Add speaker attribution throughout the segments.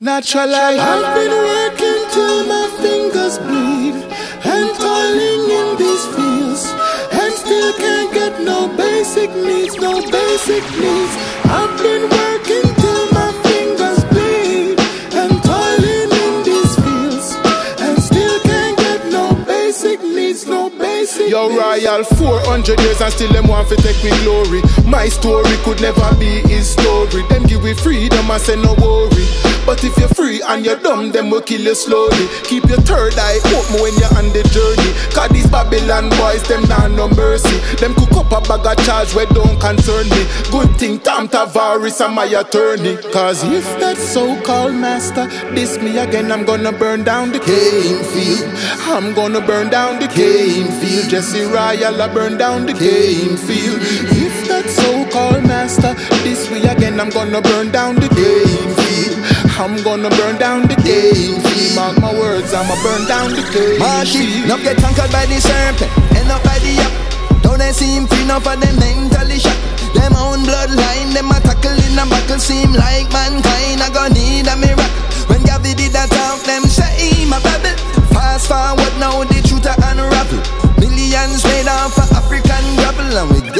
Speaker 1: Natural I've been working till my fingers bleed And toiling in these fields And still can't get no basic needs, no basic needs. I've been working till my fingers bleed And toiling in these fields And still can't get no basic needs, no basic
Speaker 2: Yo, Royal, 400 years and still them want to take me glory. My story could never be his story. Them give me freedom, I say no worry but if you're free and you're dumb, them will kill you slowly. Keep your third eye open when you're on the journey. Cause these Babylon boys, them not no mercy. Them cook up a bag of charge where don't concern me. Good thing Tom Tavares and my attorney. Cause if that so-called master diss me again, I'm gonna burn down the cane field. I'm gonna burn down the cane field. Jesse Royal, I burn down the cane field. If that so-called master diss me again, I'm gonna burn down the field. I'm gonna burn down the field. Mark my words, I'ma burn down the game
Speaker 3: Marshy, not get conquered by the serpent, end up by the up. Don't they seem free enough for them mentally shot? Them own bloodline, them a tackle in a buckle, seem like mankind. I gonna need a miracle.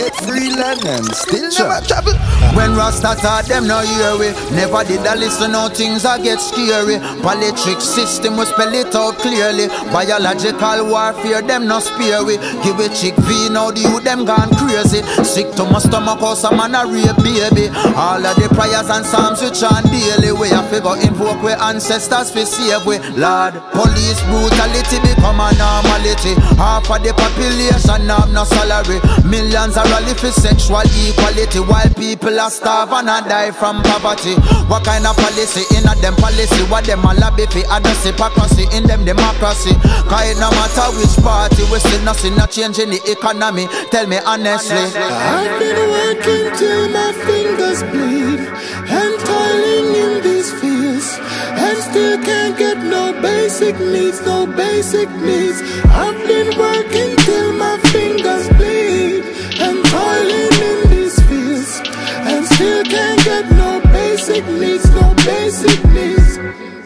Speaker 3: And we get free land and still never trouble. When Rasta taught them no hear we Never did I listen how things I get scary. Politics system we spell it out clearly. Biological warfare them no spare we Give it chik V now the youth them gone crazy. Sick to my stomach cause I'm on a rape baby. All of the prayers and psalms we chant daily. We have to go invoke we ancestors for save we Lord Police brutality become a normality Half of the population have no salary Millions are rally for sexual equality While people are starve and die from poverty. What kind of policy in a them policy? What them a lobby for? See hypocrisy in them democracy. Cause it no matter which party, we still nothing not changing the economy. Tell me honestly.
Speaker 1: I've been working till my fingers bleed and toiling in these fields and still can't get basic needs, no basic needs. I've been working till my fingers bleed and toiling in these fields and still can't get no basic needs, no basic needs.